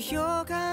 強が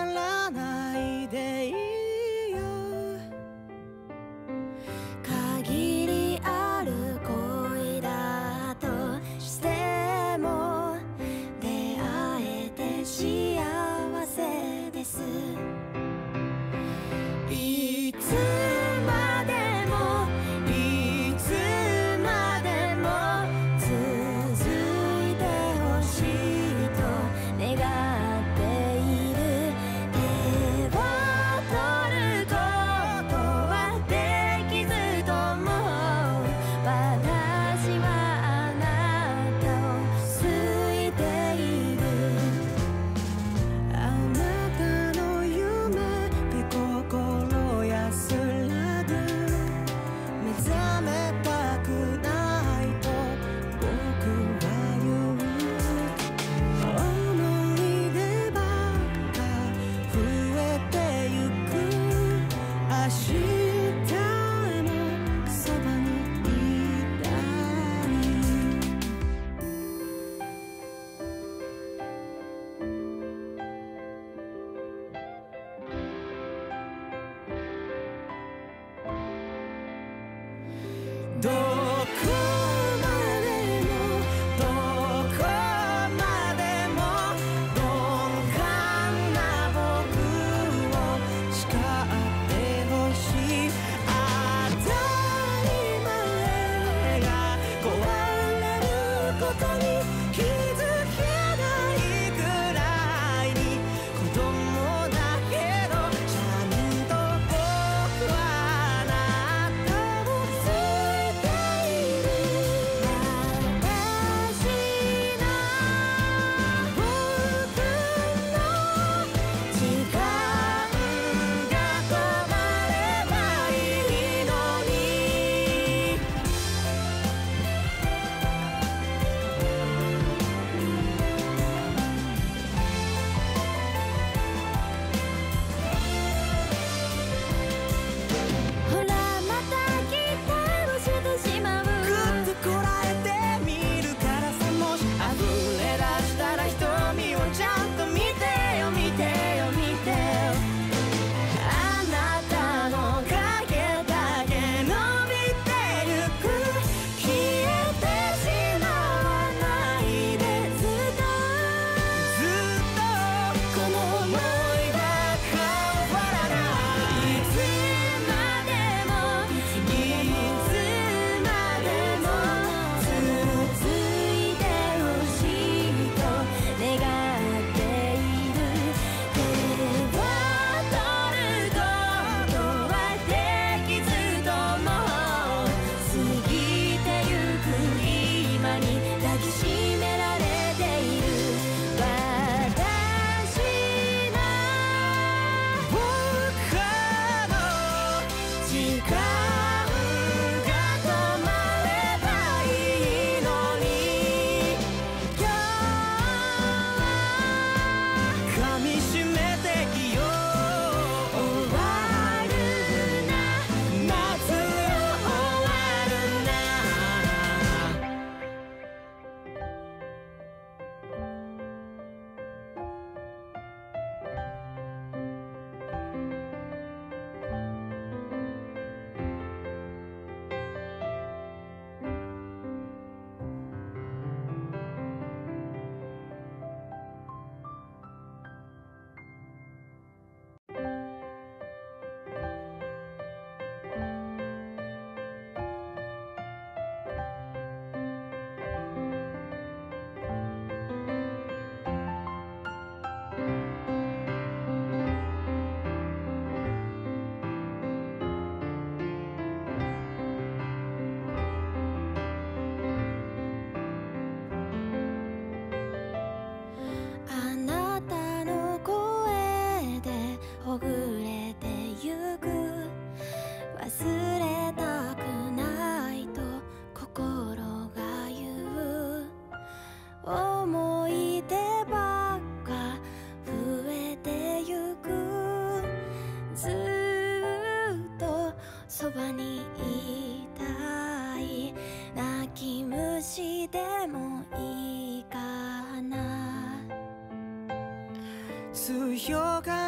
強が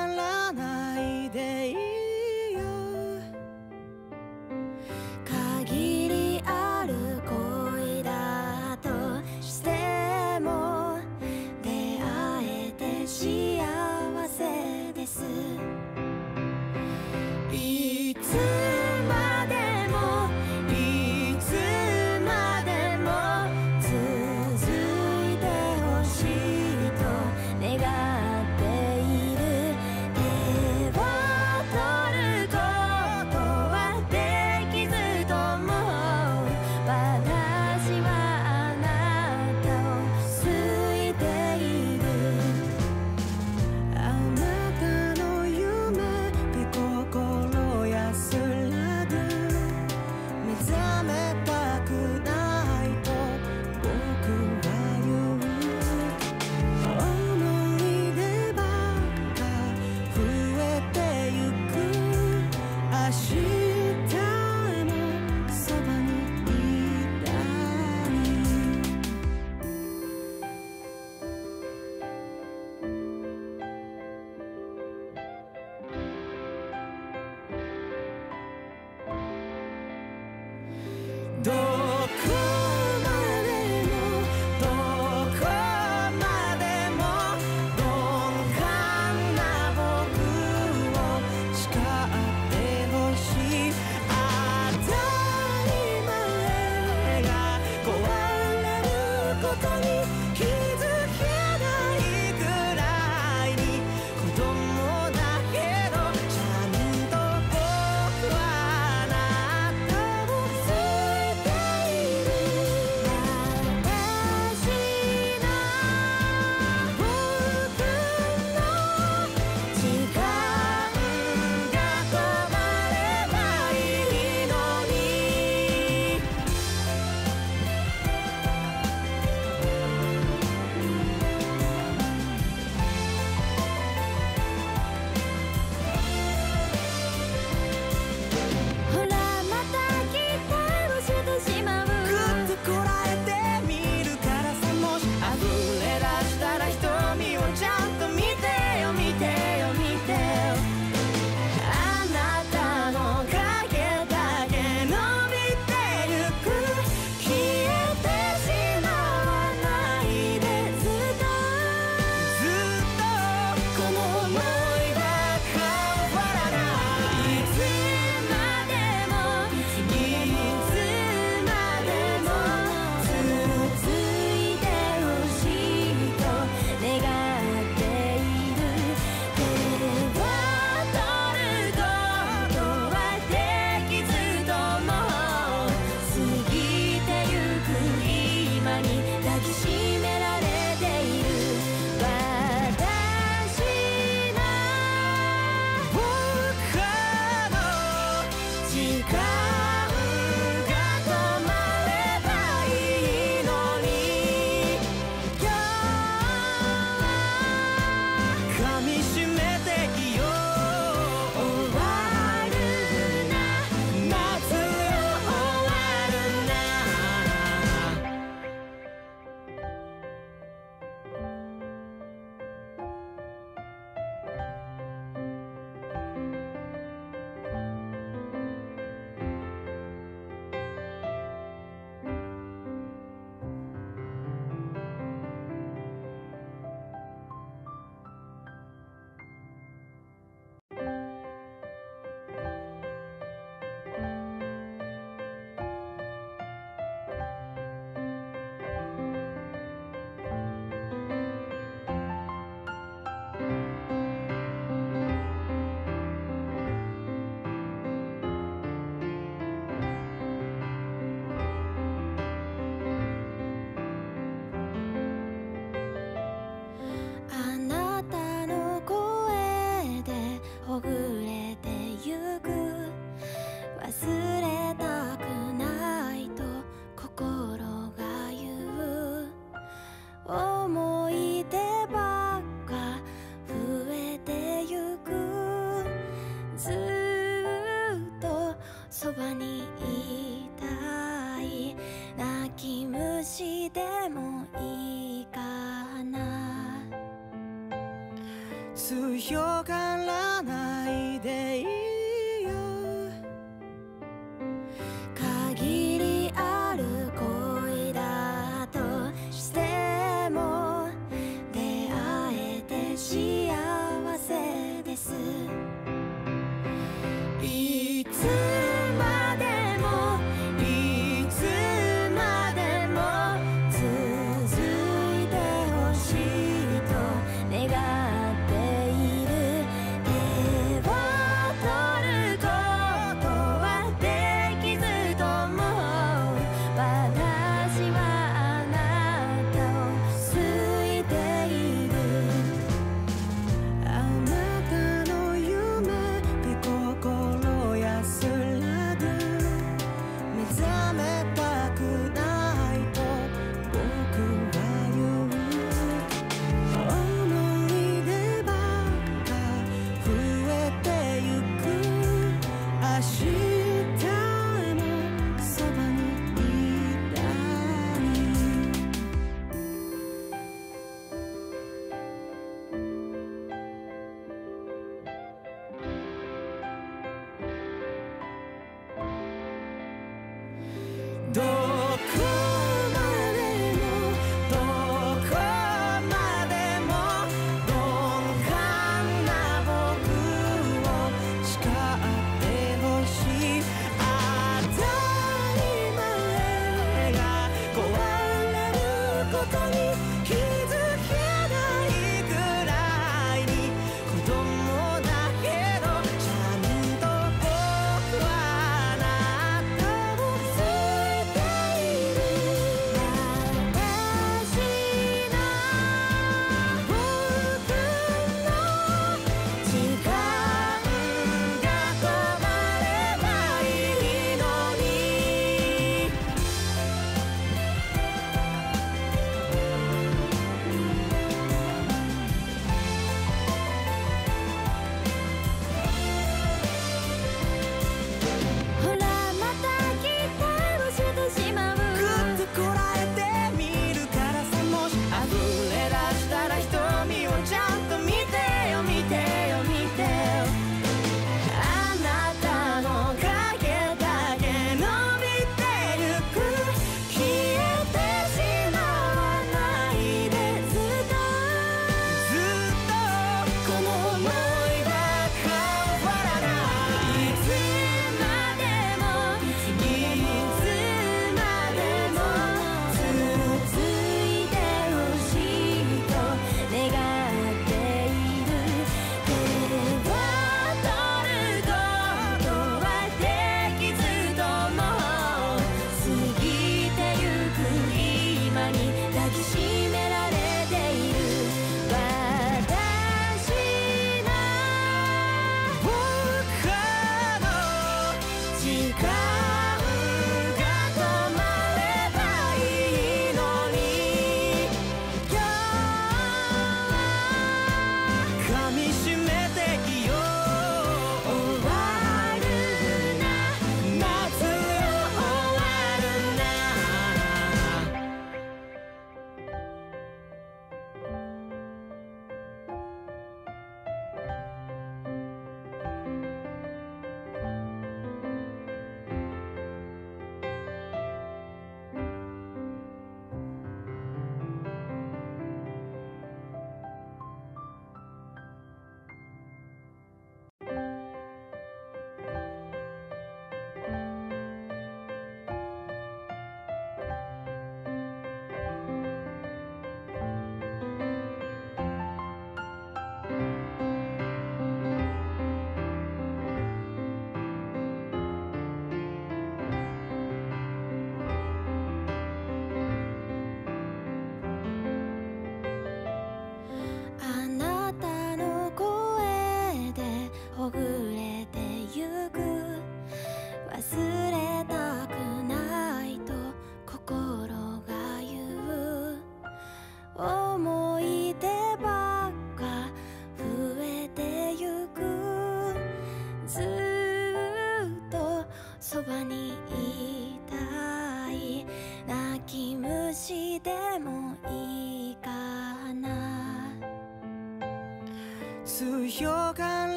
door.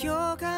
評価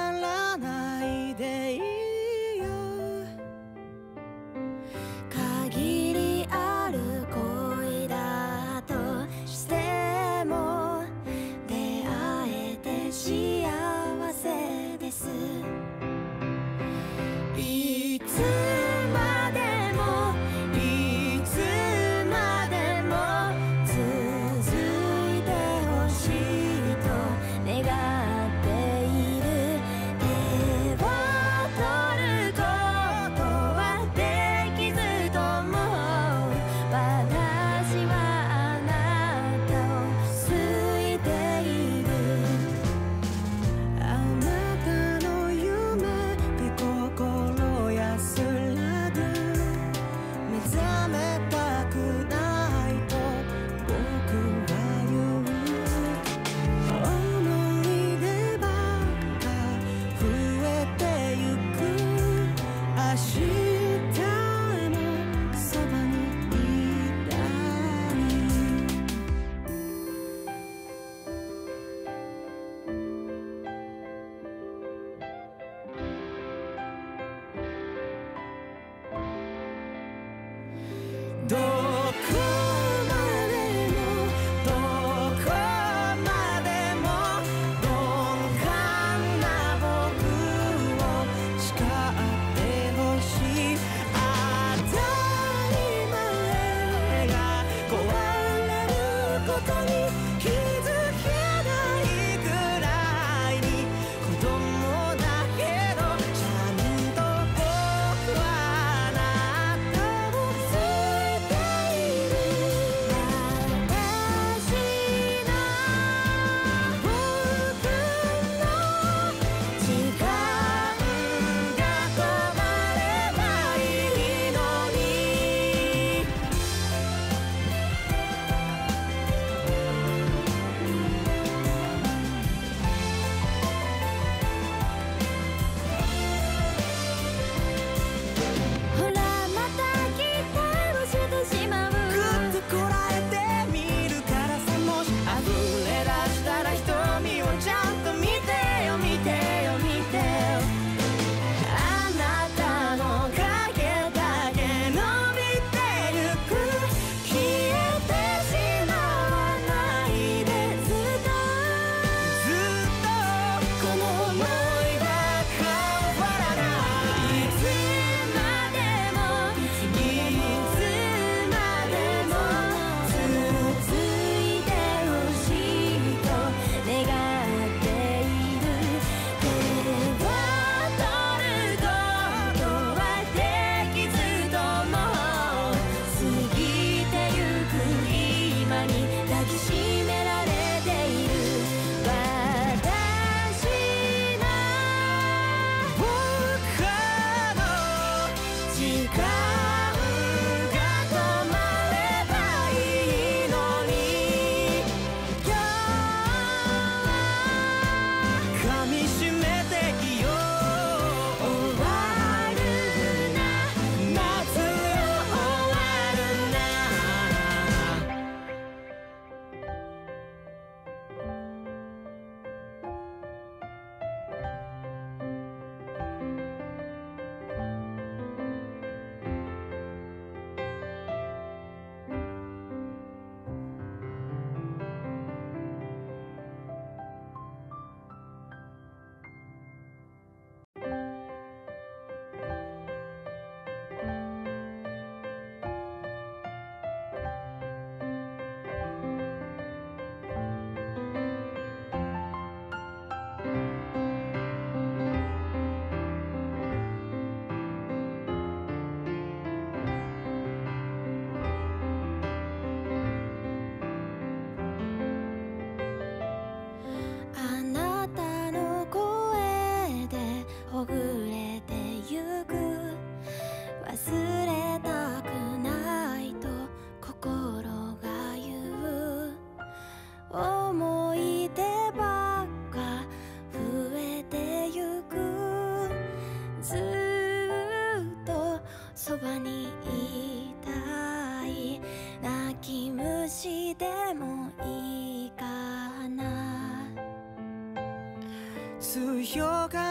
評価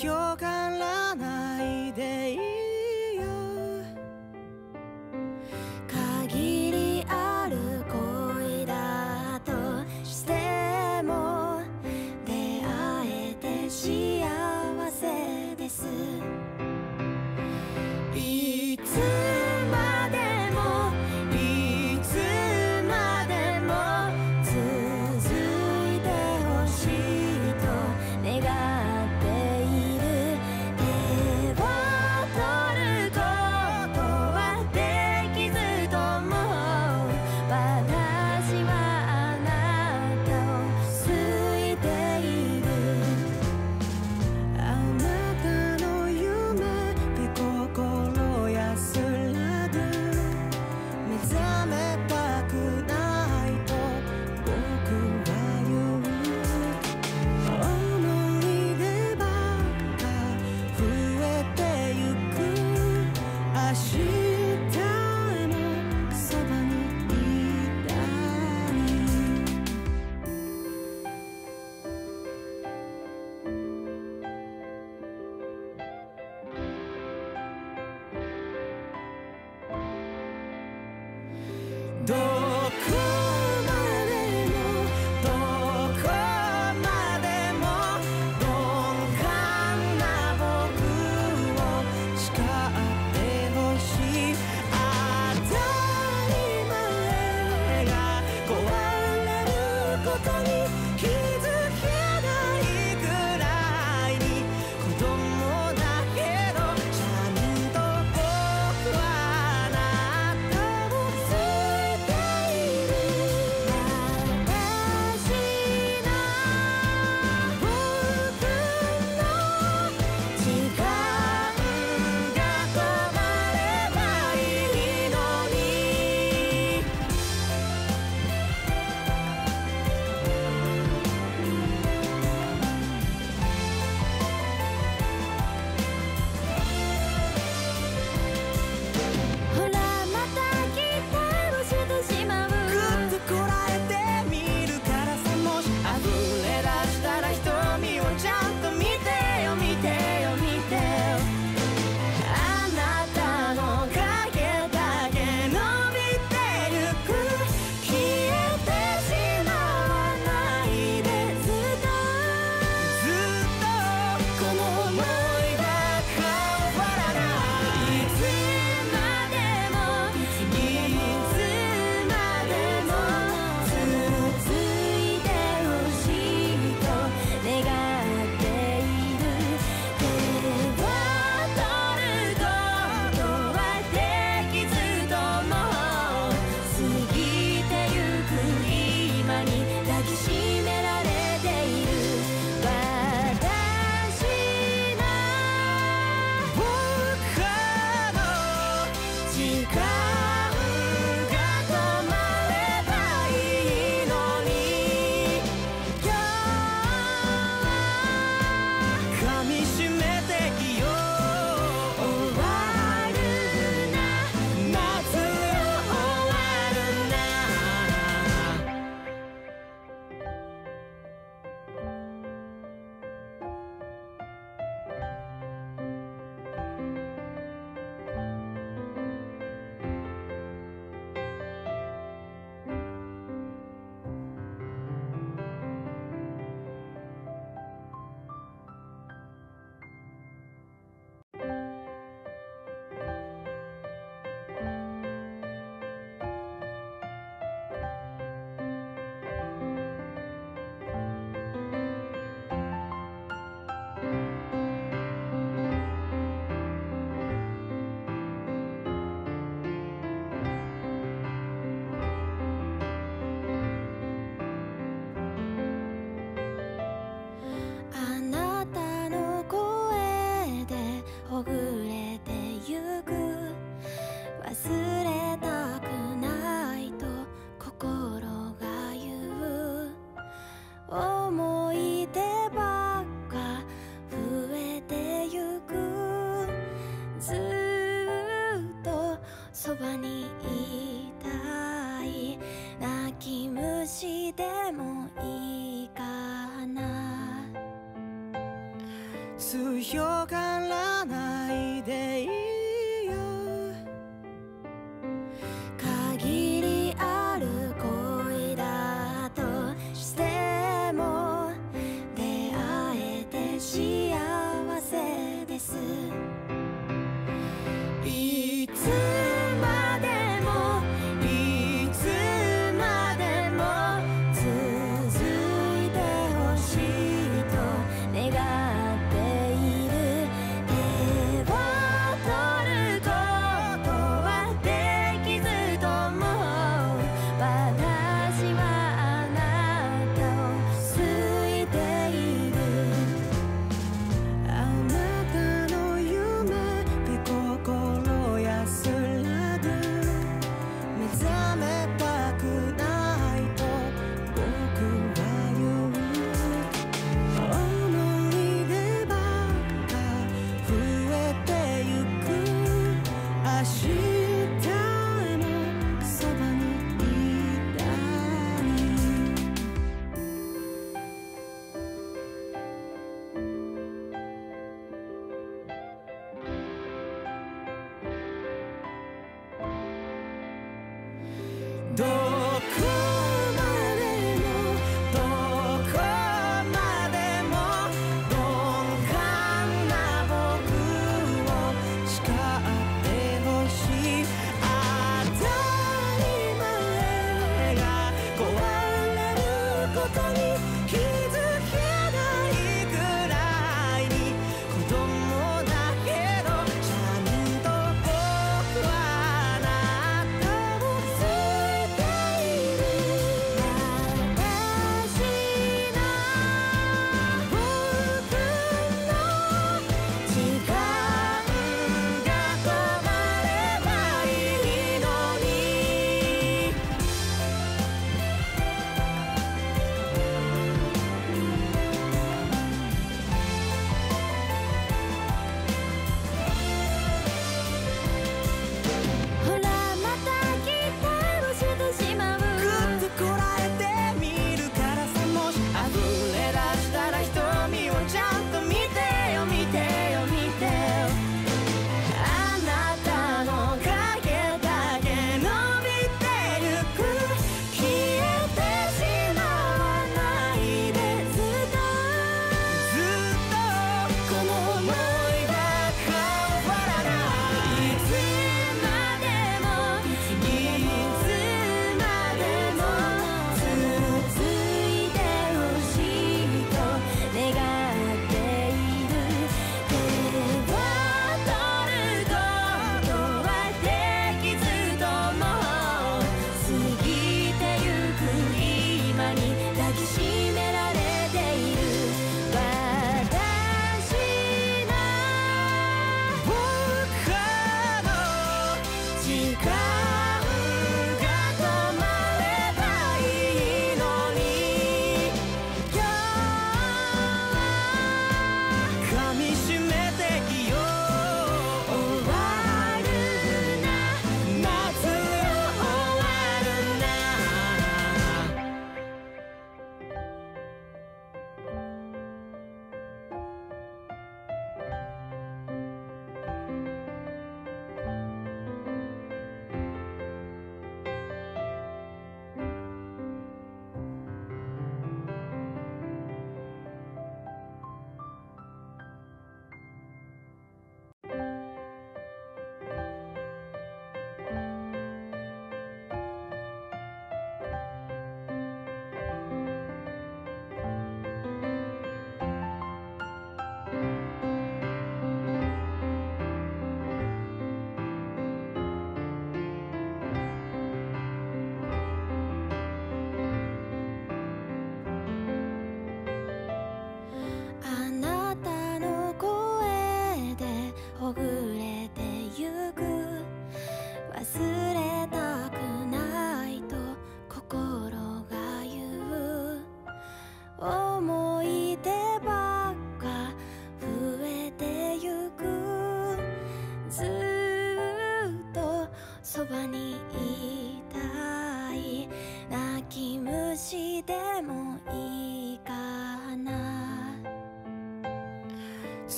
評価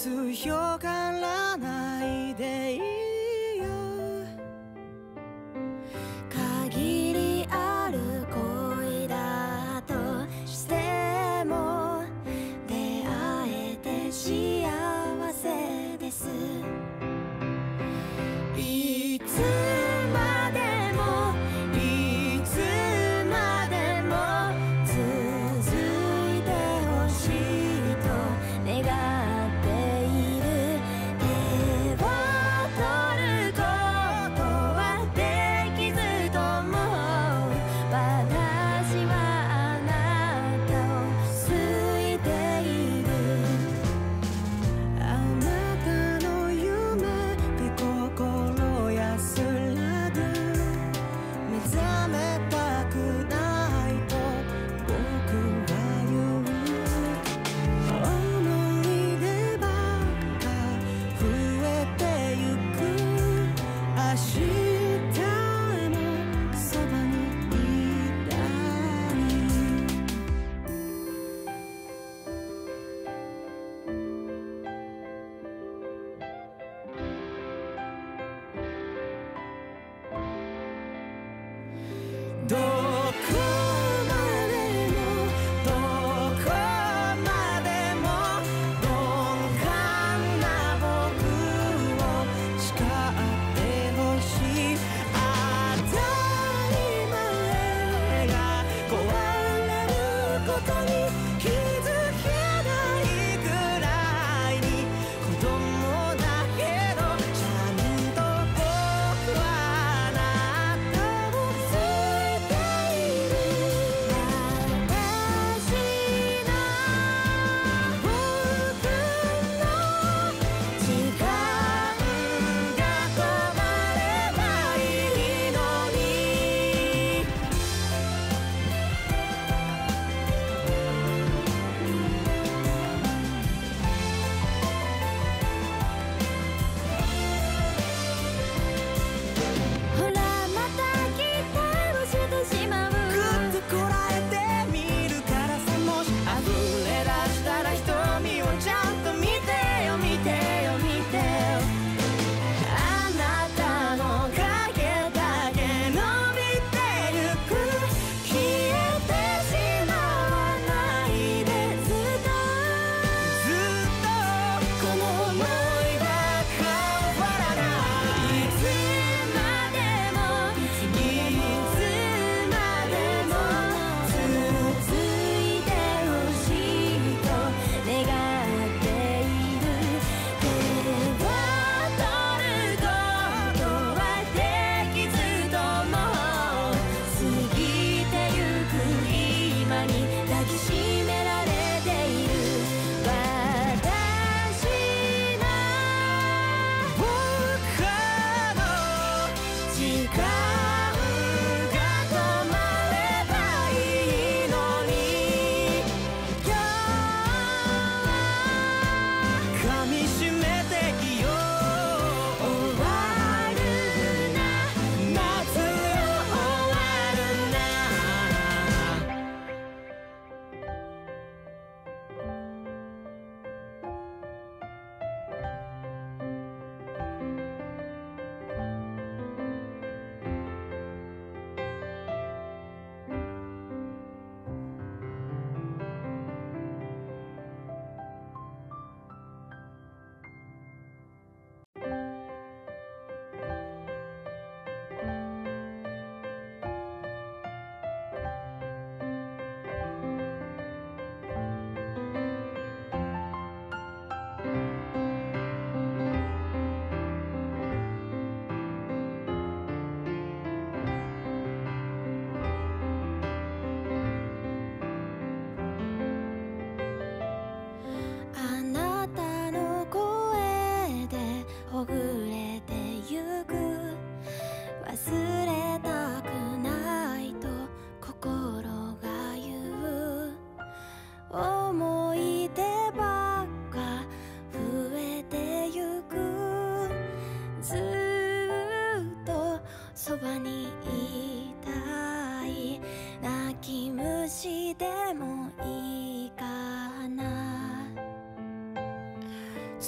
強がら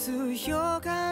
強がる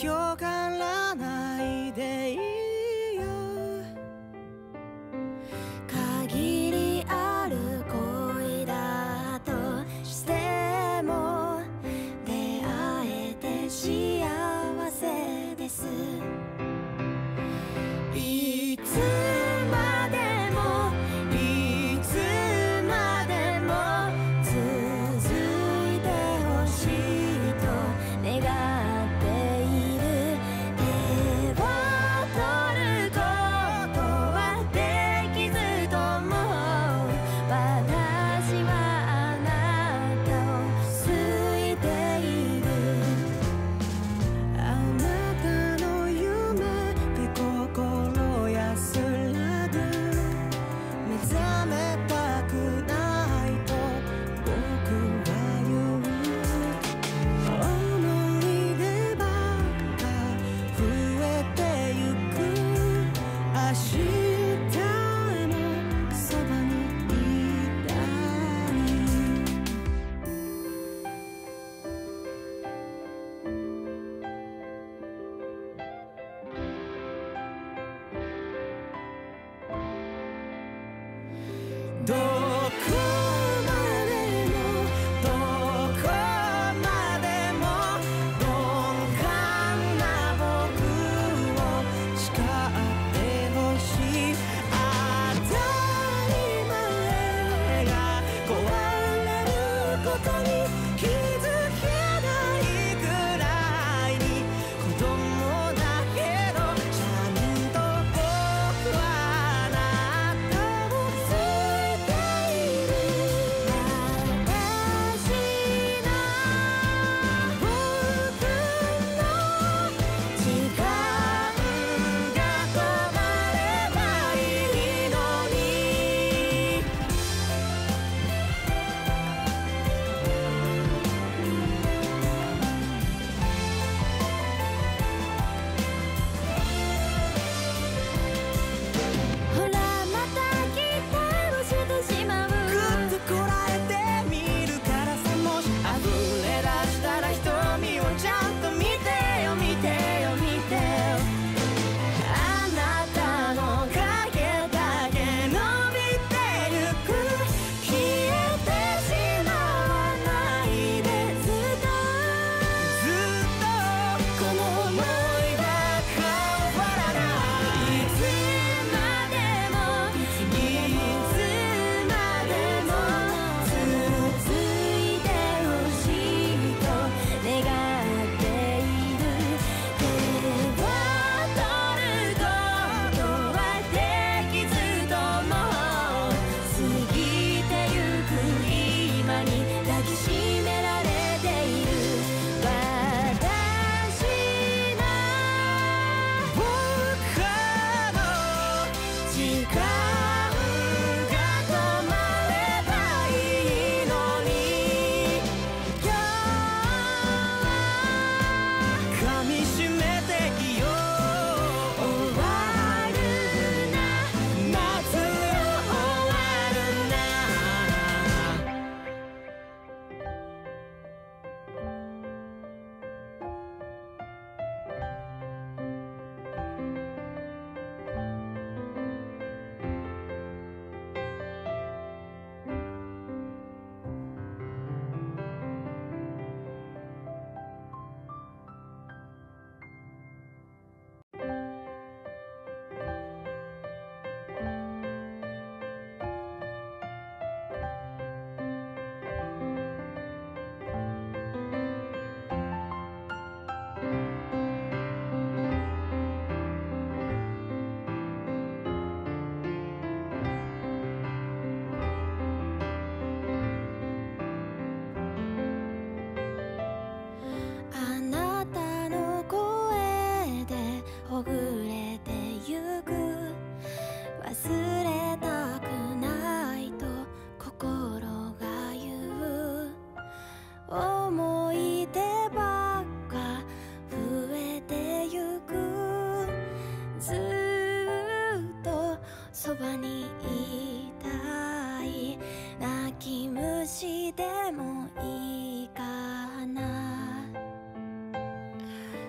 評価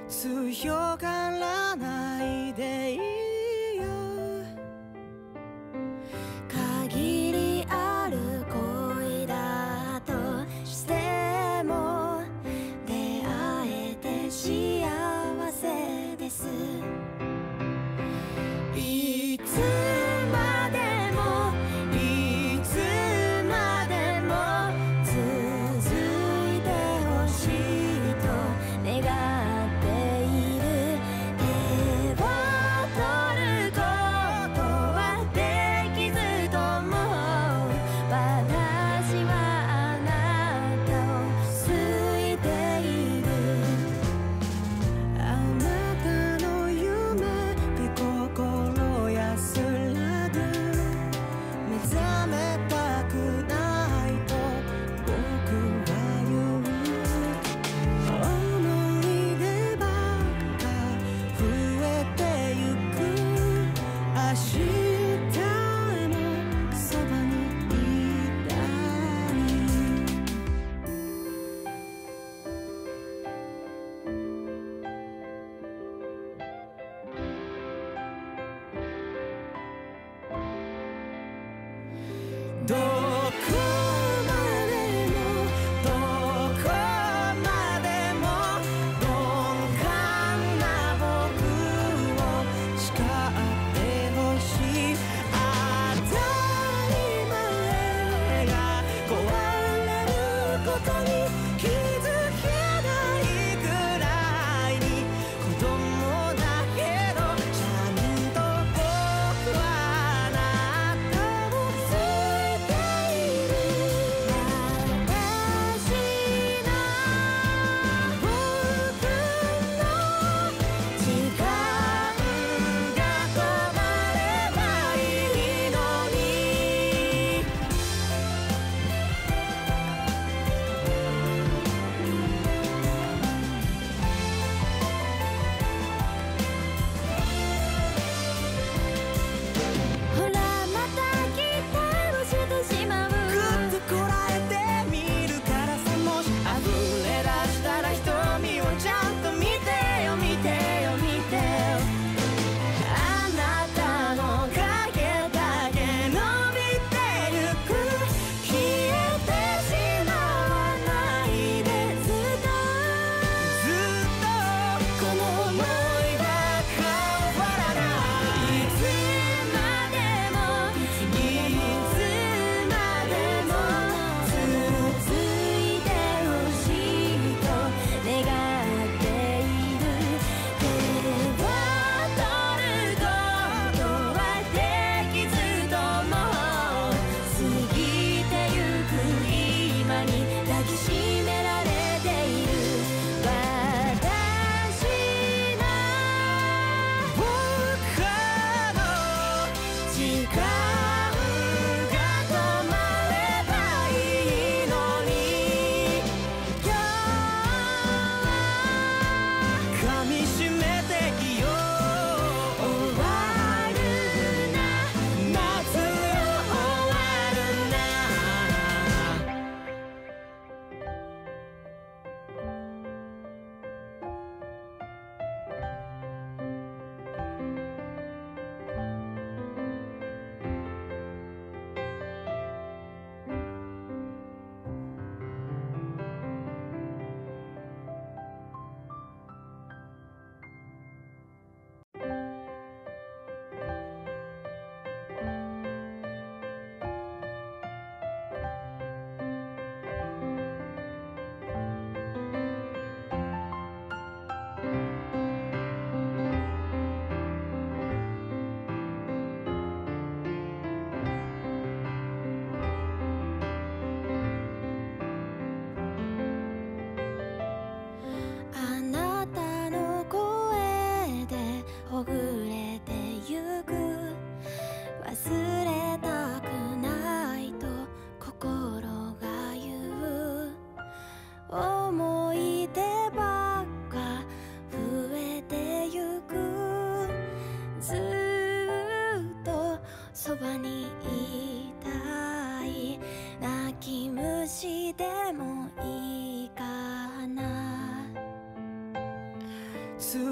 強がらないでいい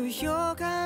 your guide.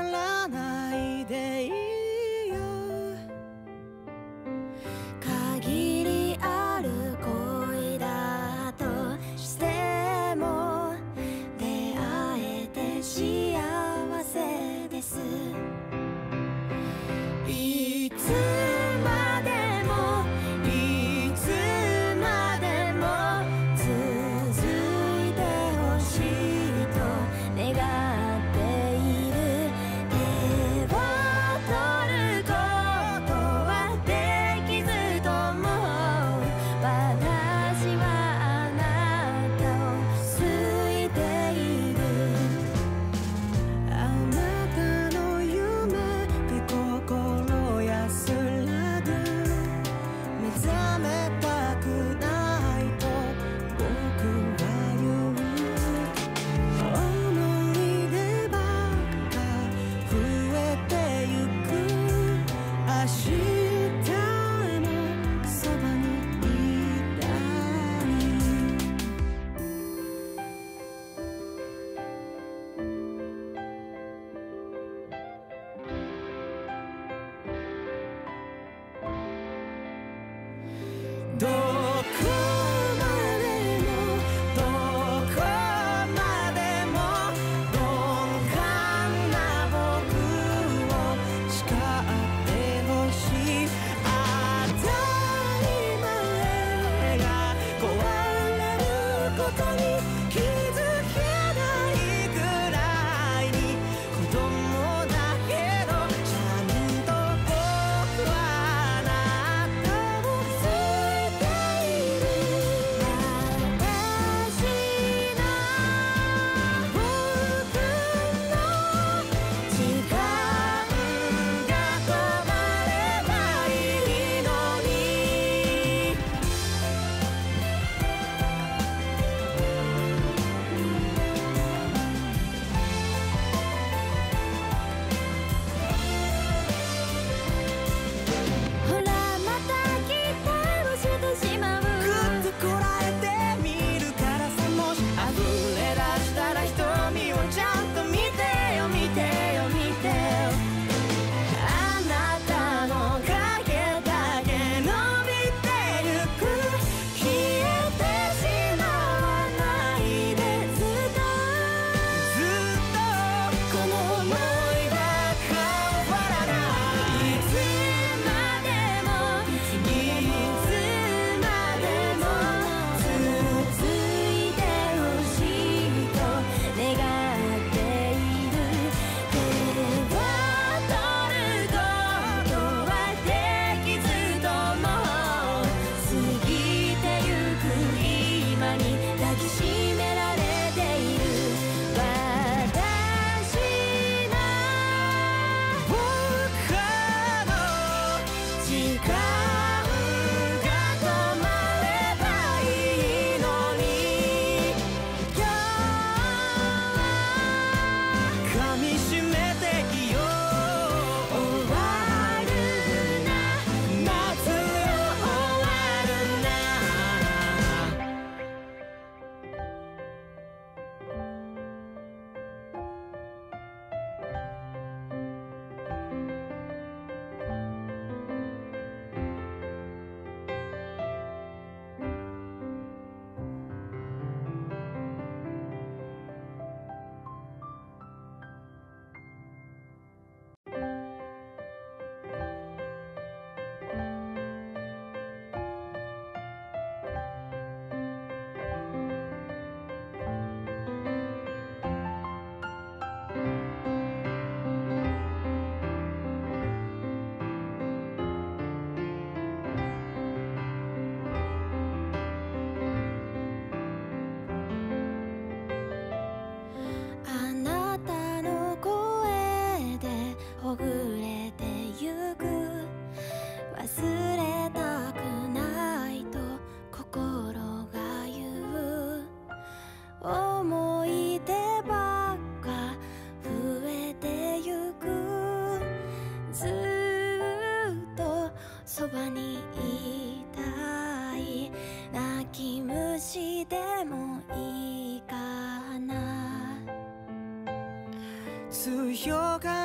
強が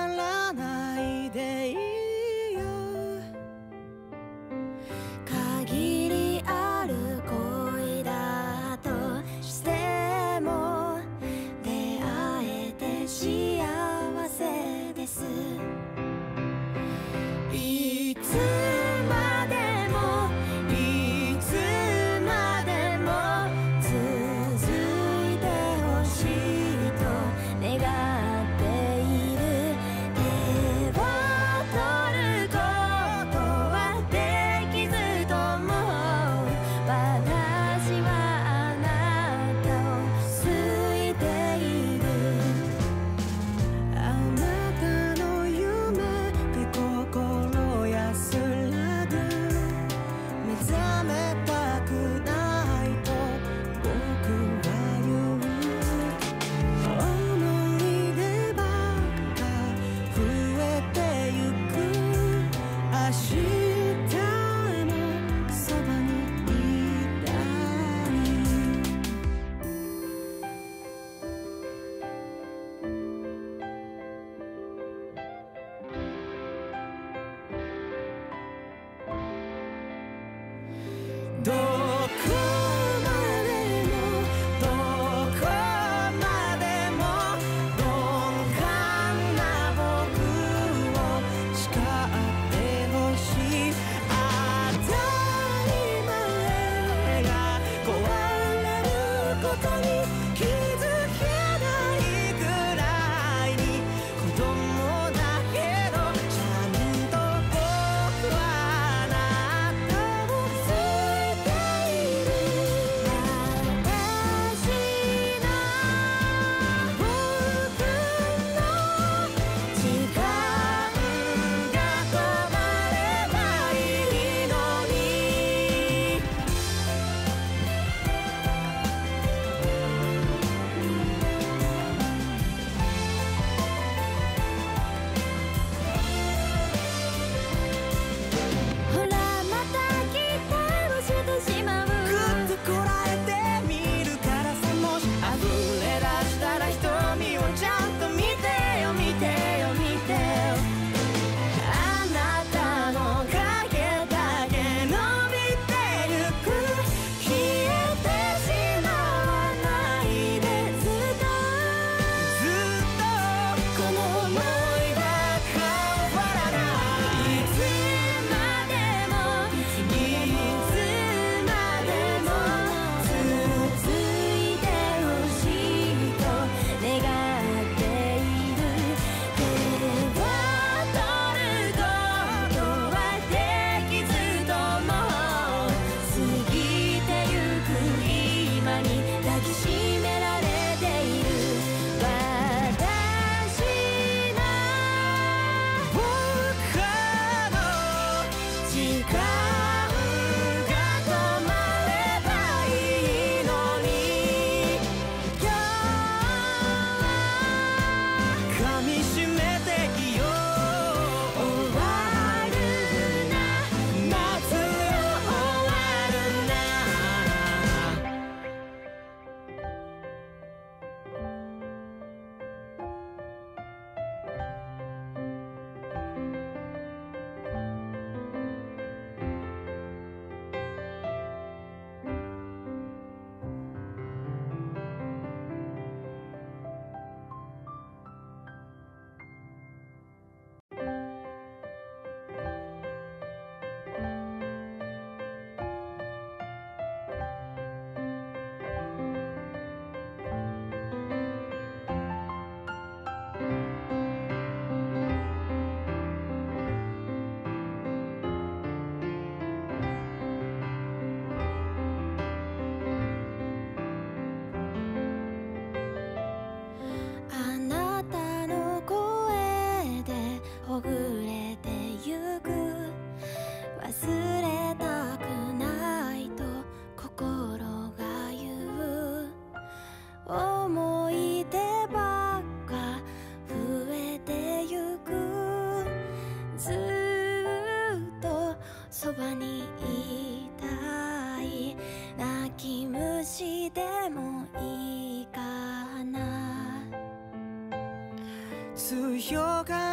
強が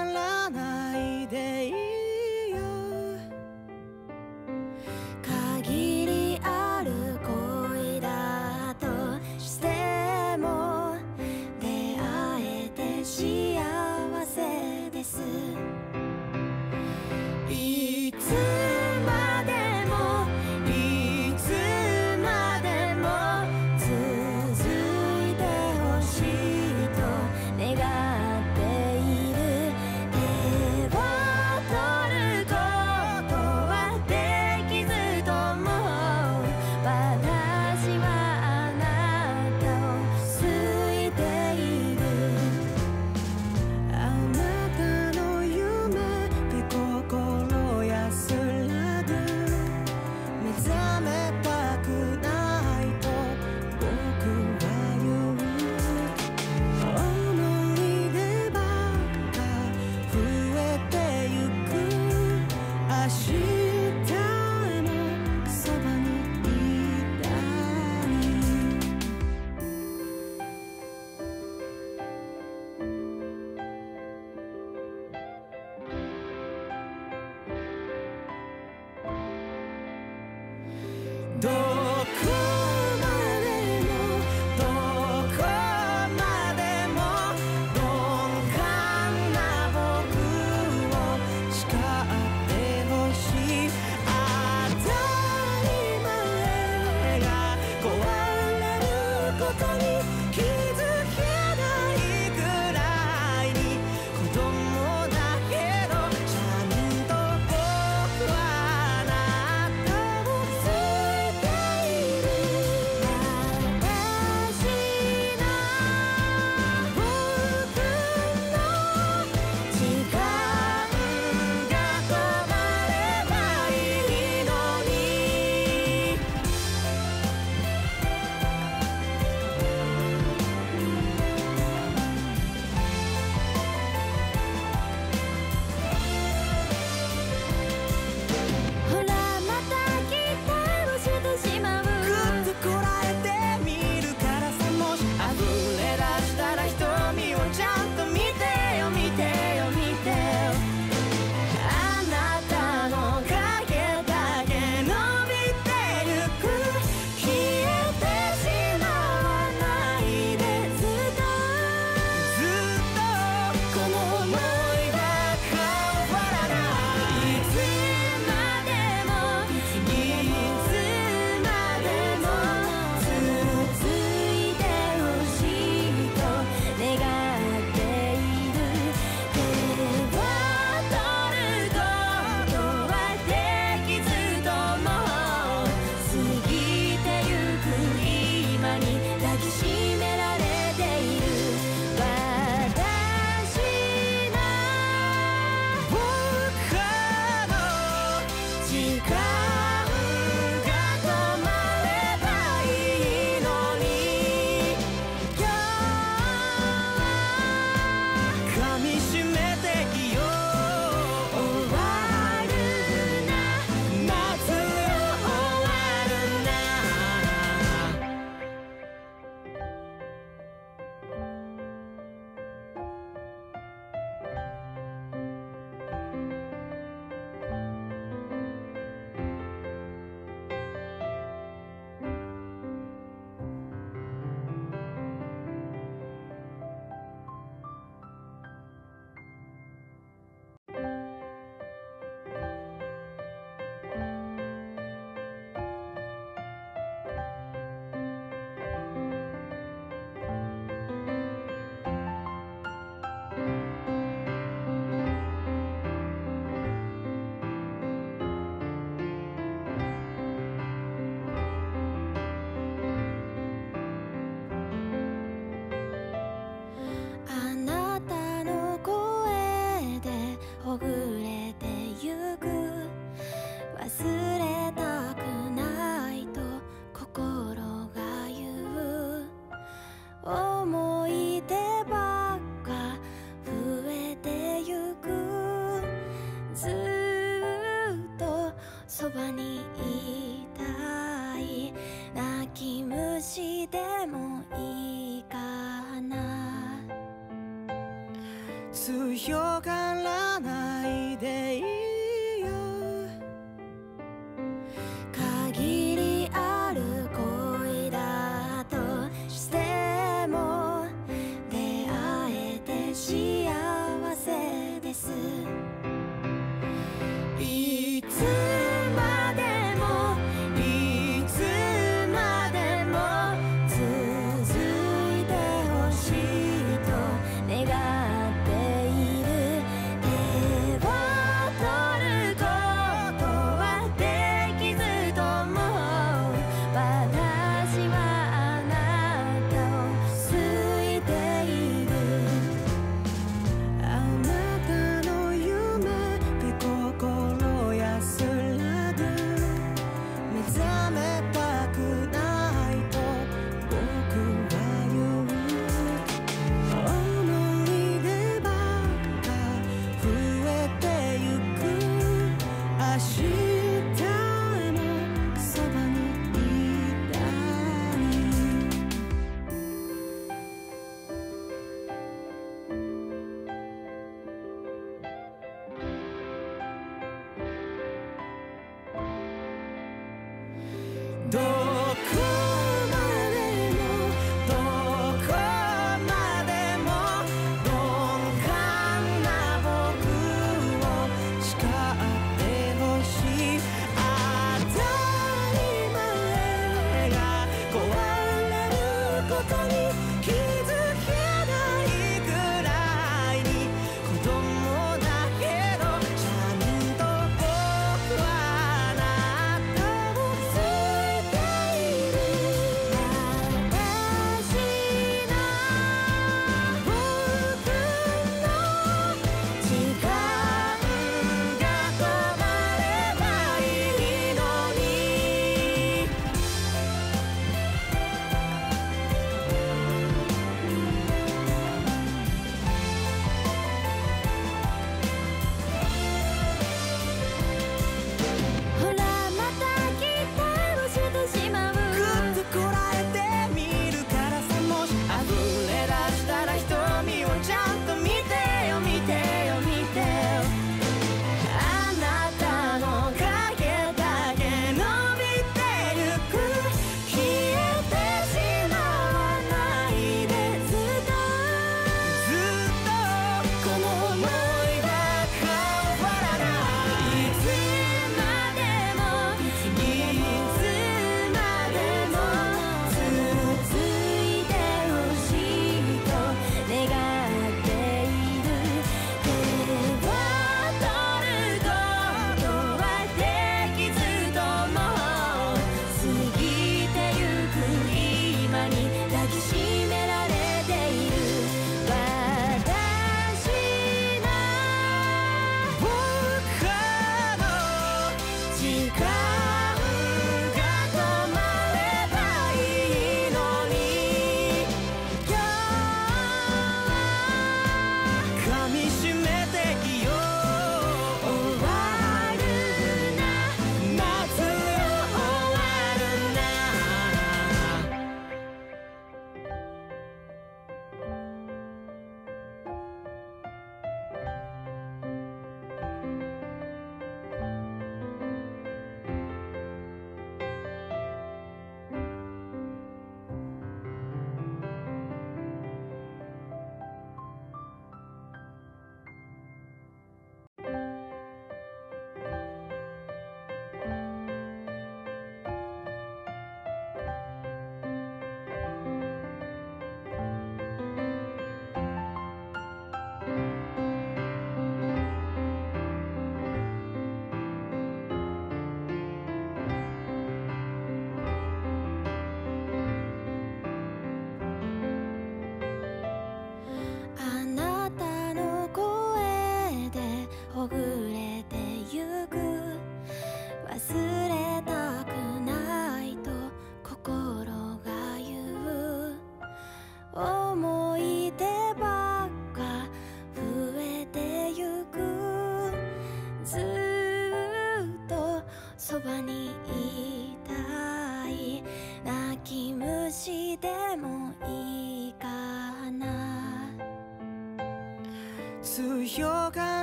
評価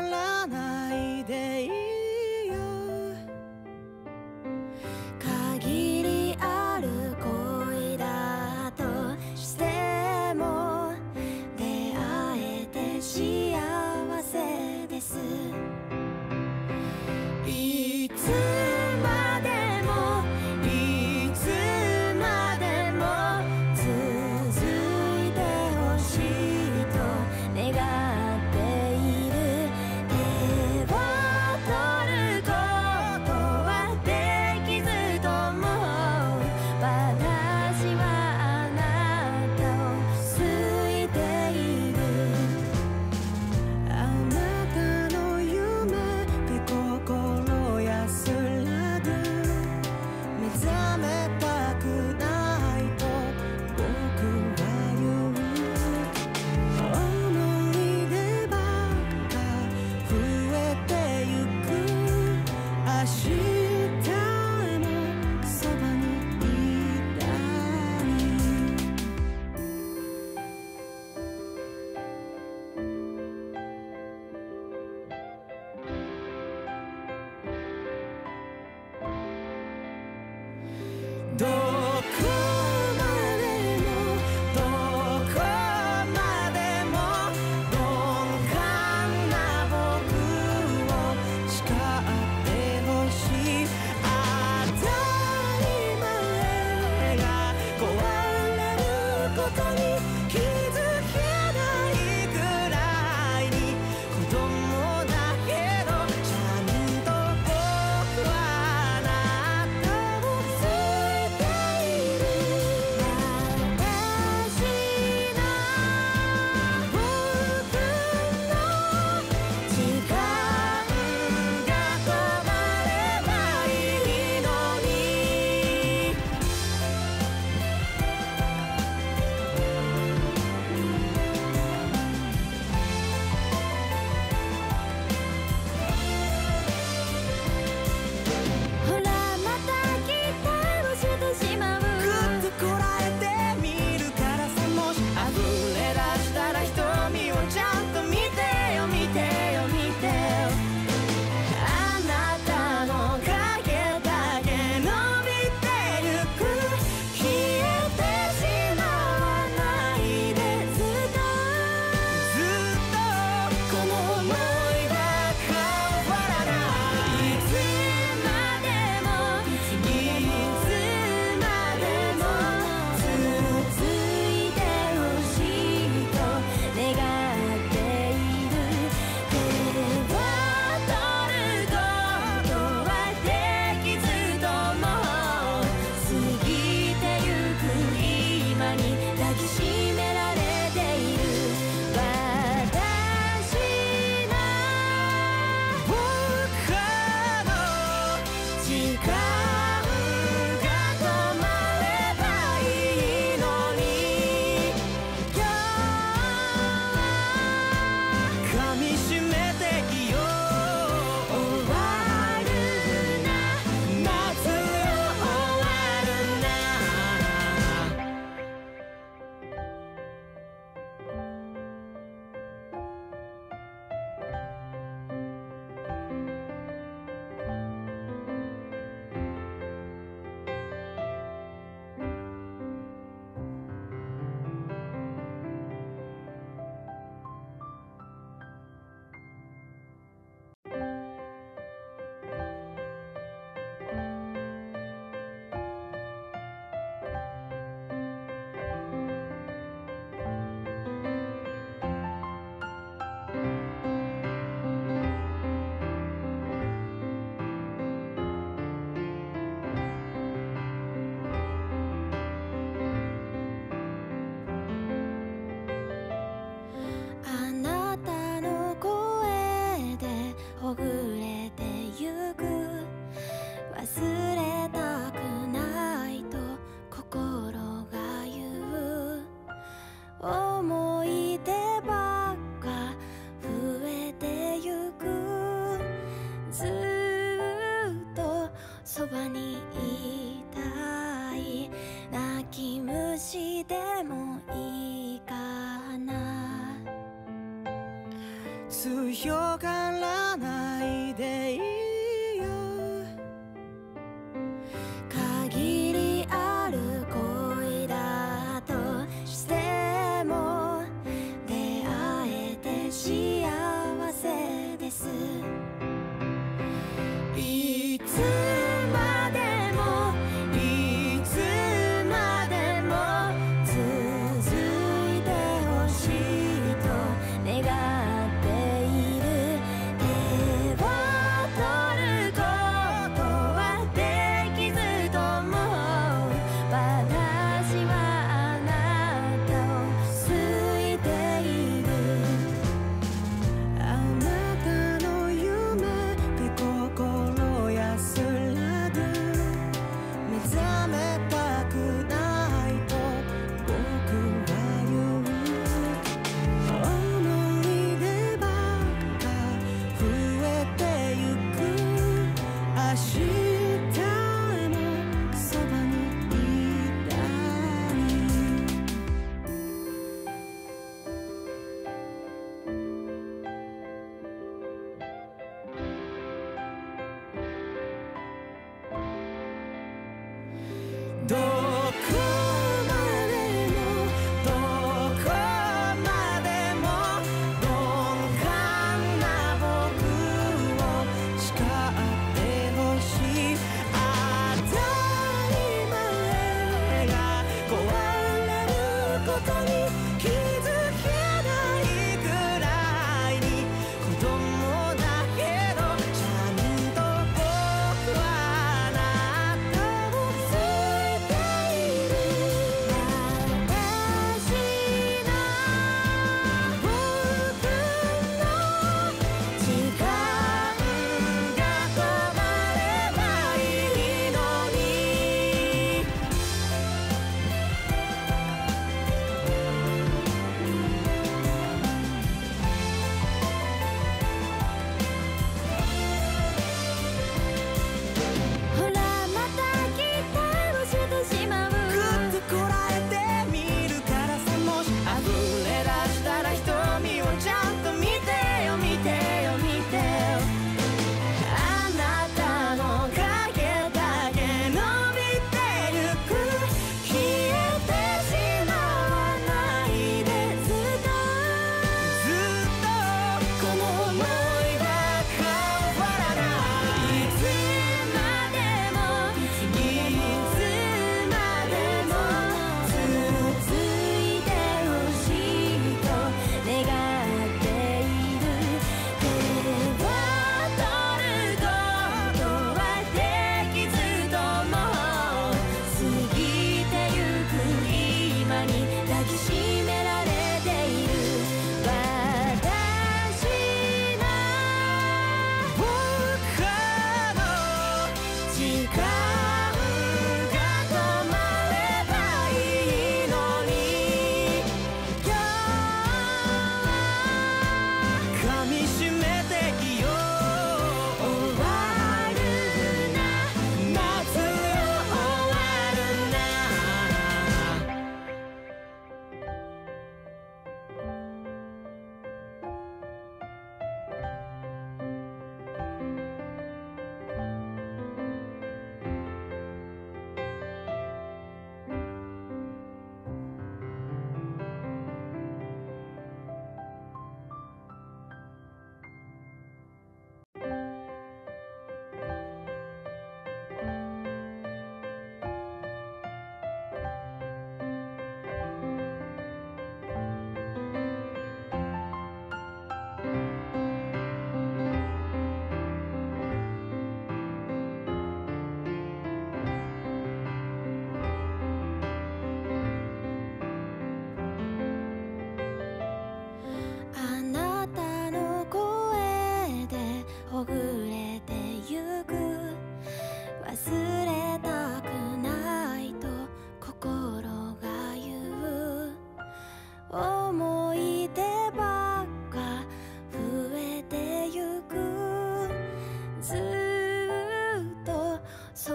評価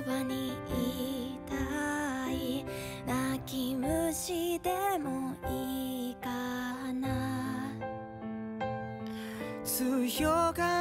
ばにいたい泣き虫でもいいかな。強が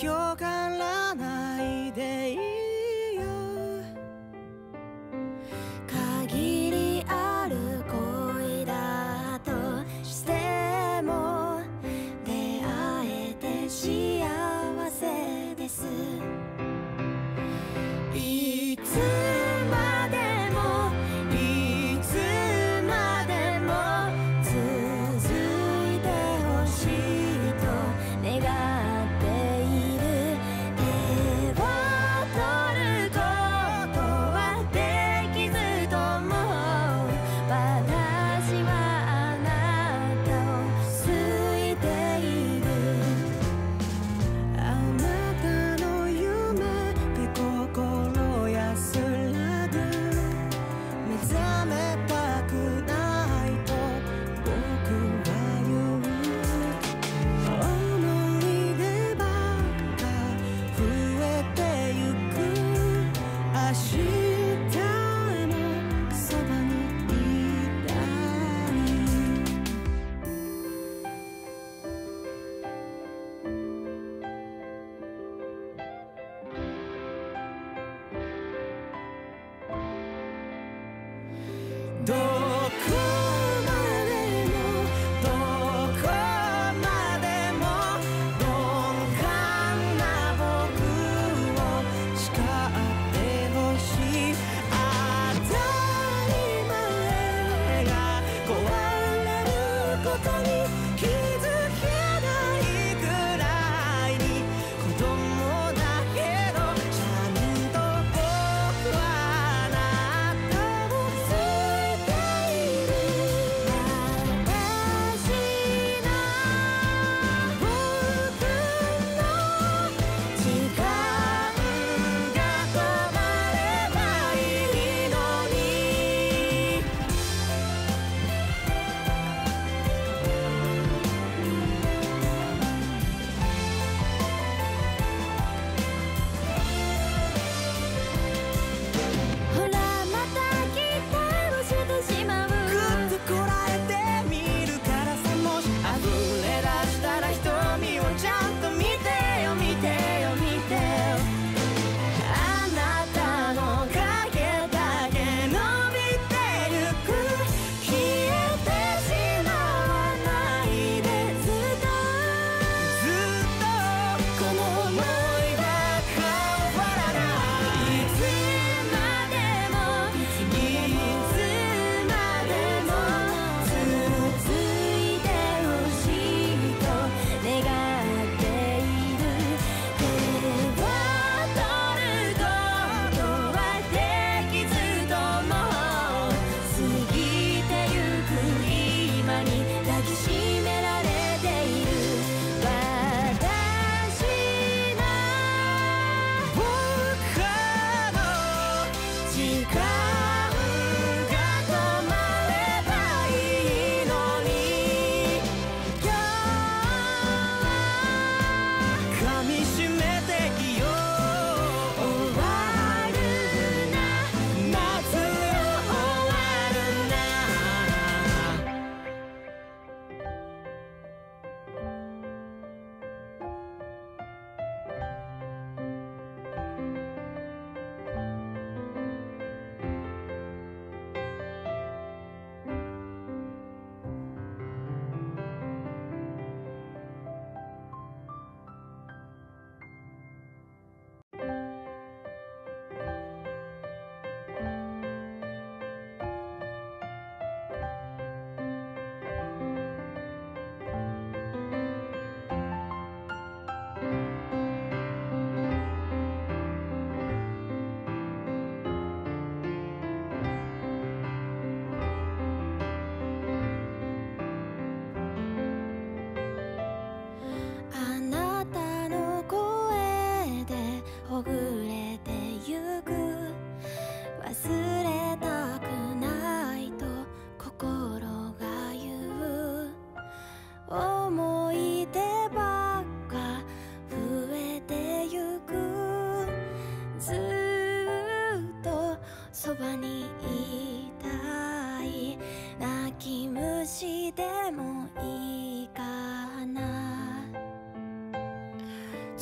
評価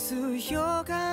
強が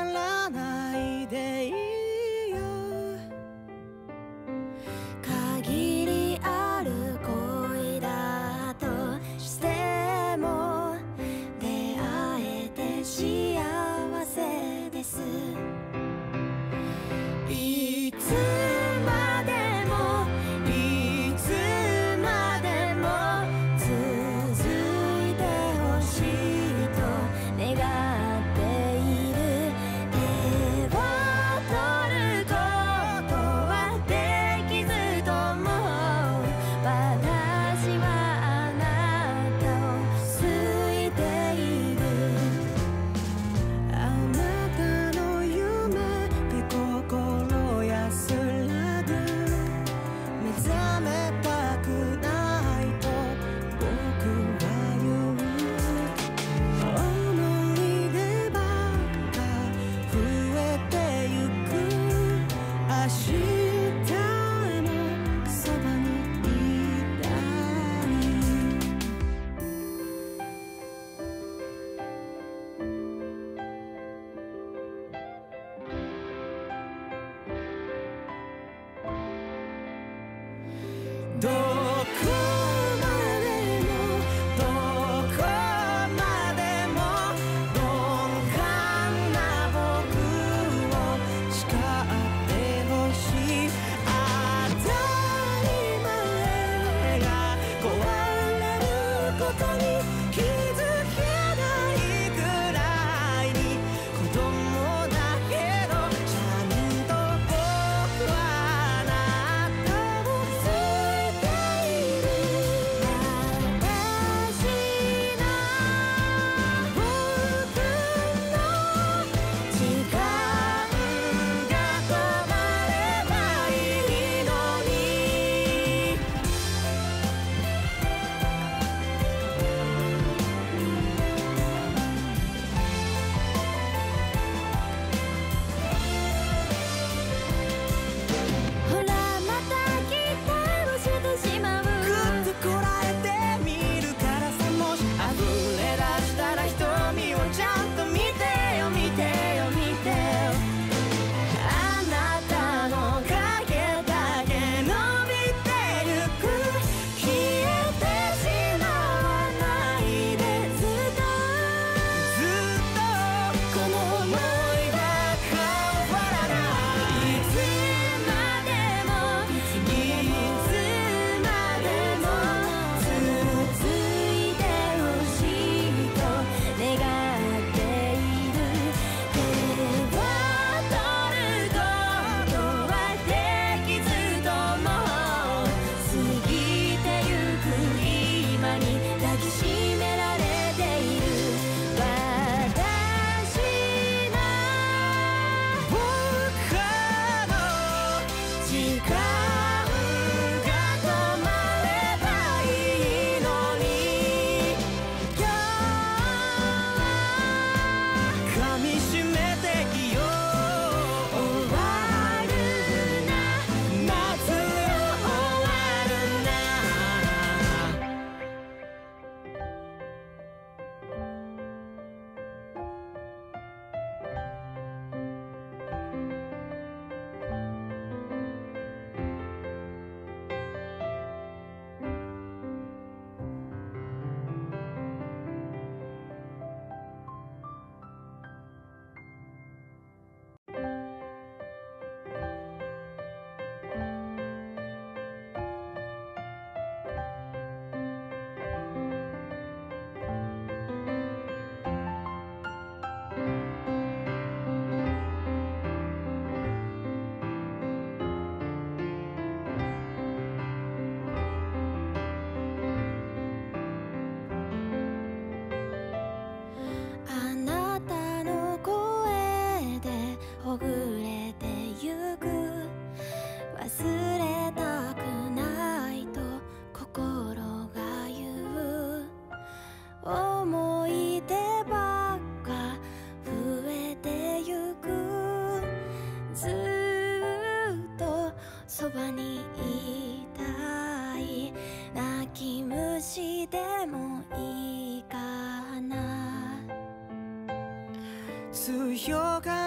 強が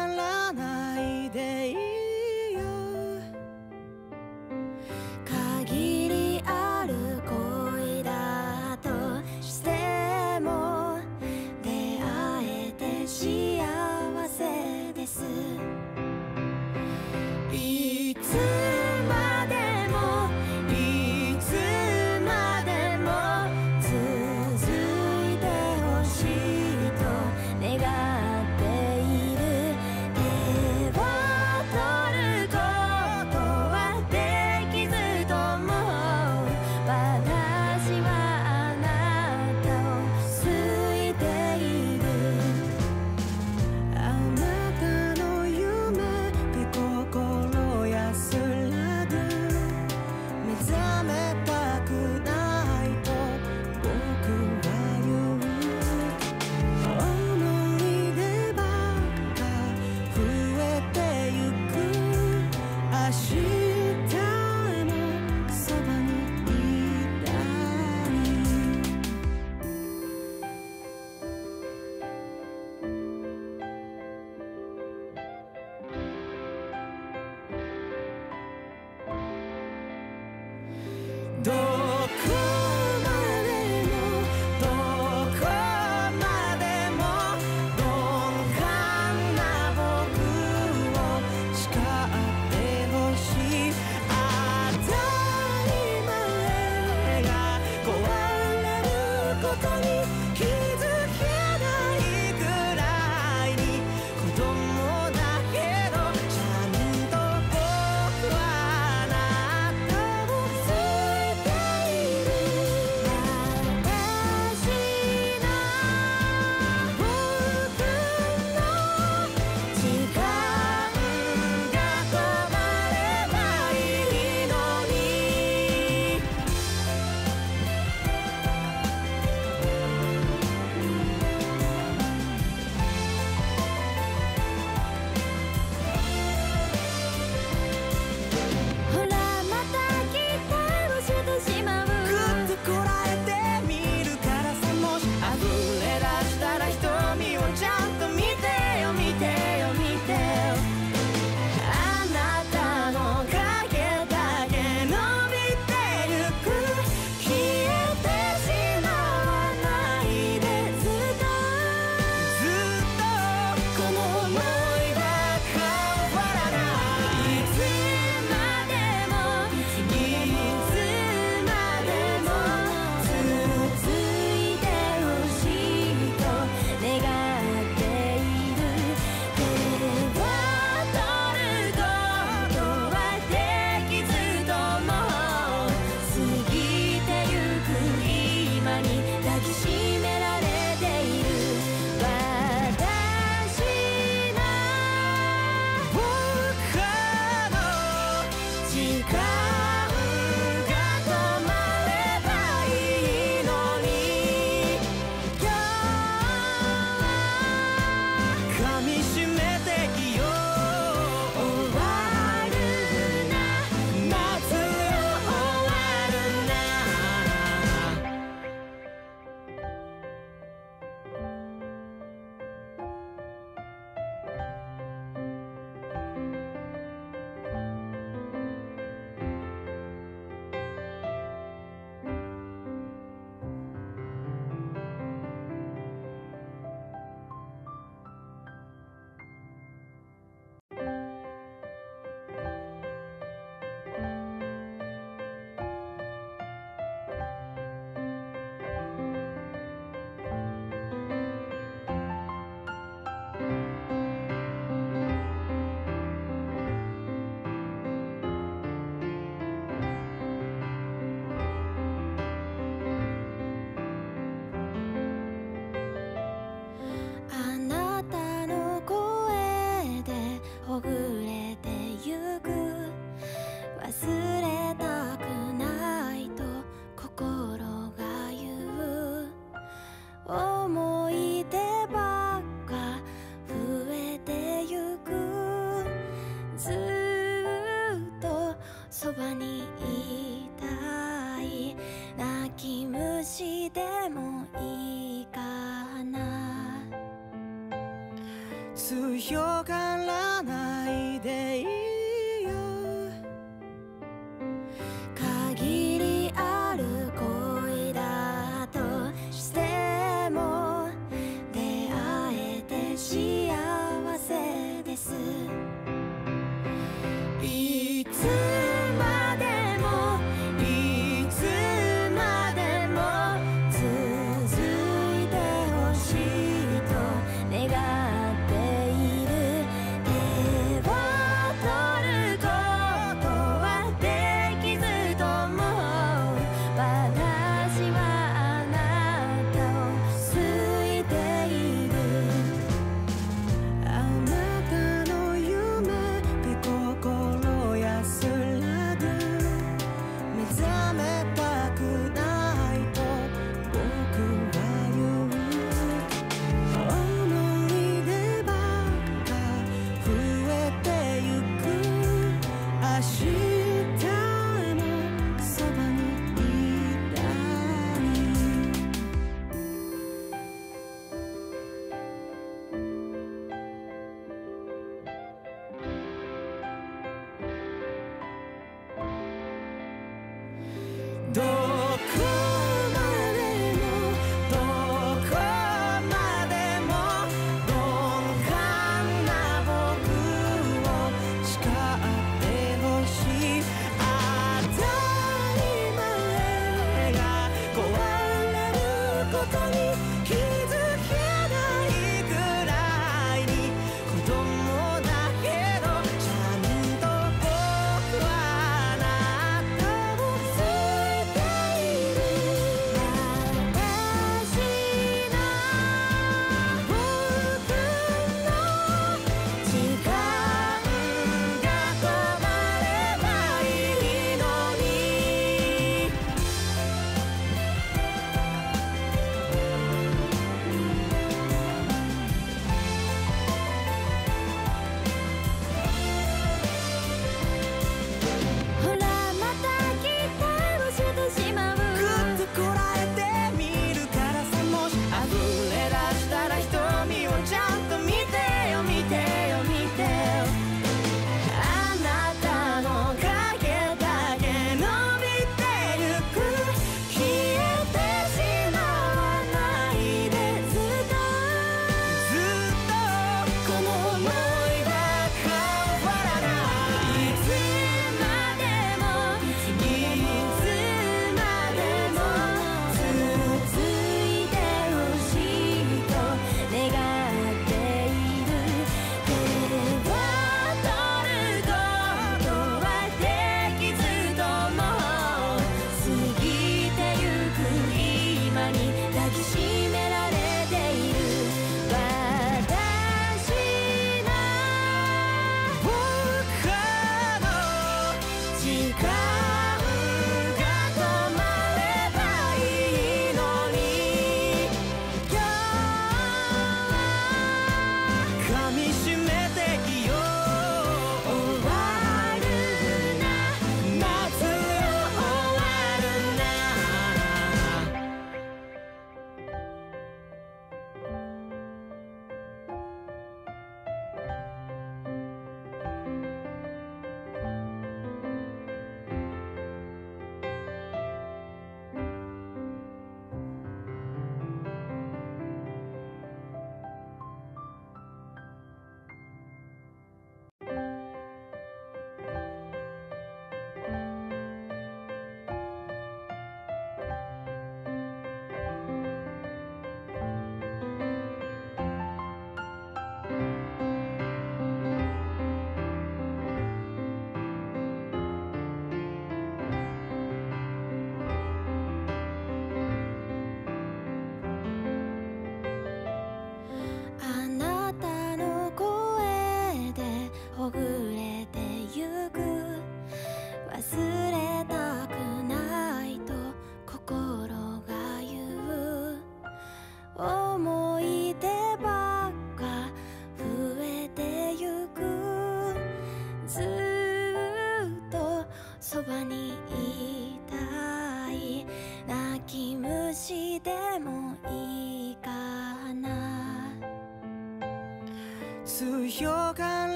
強がら